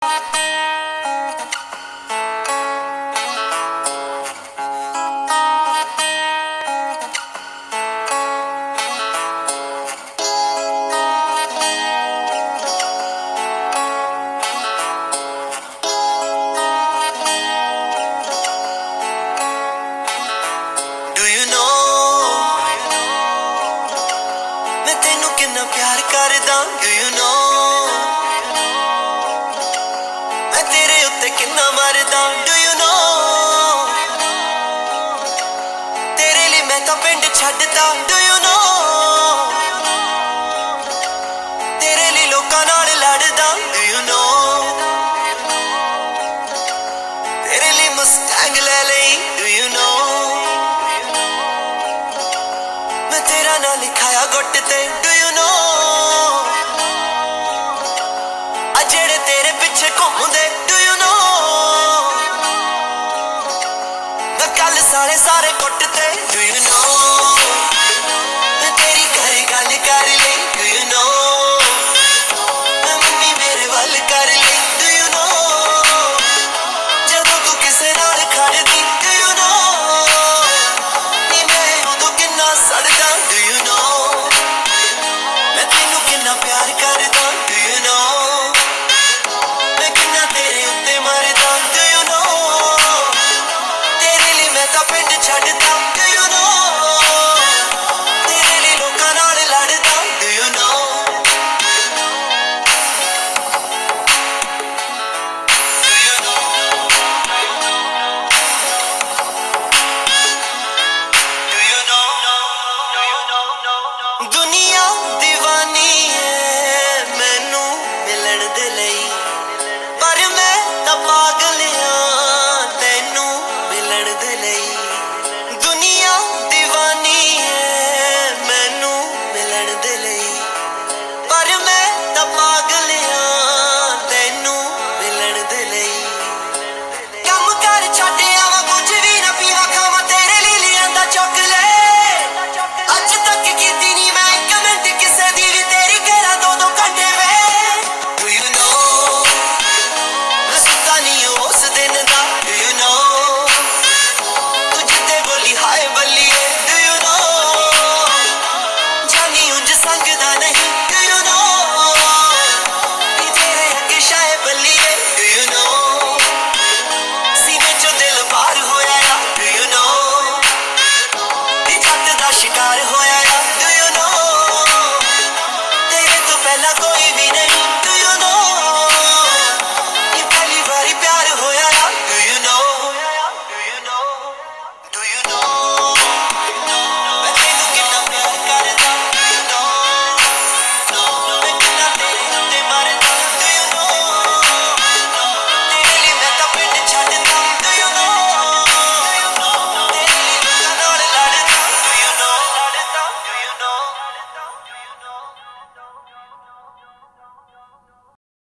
Bye. ਤਾਂ ਪਿੰਡ ਛੱਡਦਾ Do ਤੇਰੇ ਲਈ ਲੋਕਾਂ ਨਾਲ ਲੜਦਾ Do you know ਤੇਰੇ ਲਈ ਮਸਟੈਂਗ ਲੈ ਲਈ Do you know ਮੈਂ ਤੇਰਾ ਨਾਂ ਲਿਖਾਇਆ ਗੁੱਟ ਤੇ ਡੂ ਯੂ ਨੋ ਆ ਜਿਹੜੇ ਤੇਰੇ ਪਿੱਛੇ ਘੁੰਮਦੇ ਡੂ ਯੂ ਨੋ ਮੈਂ ਕੱਲ ਸਾਰੇ ਸਾਰੇ ਕੁੱਟ ਤੇ do you know under la cohibiré.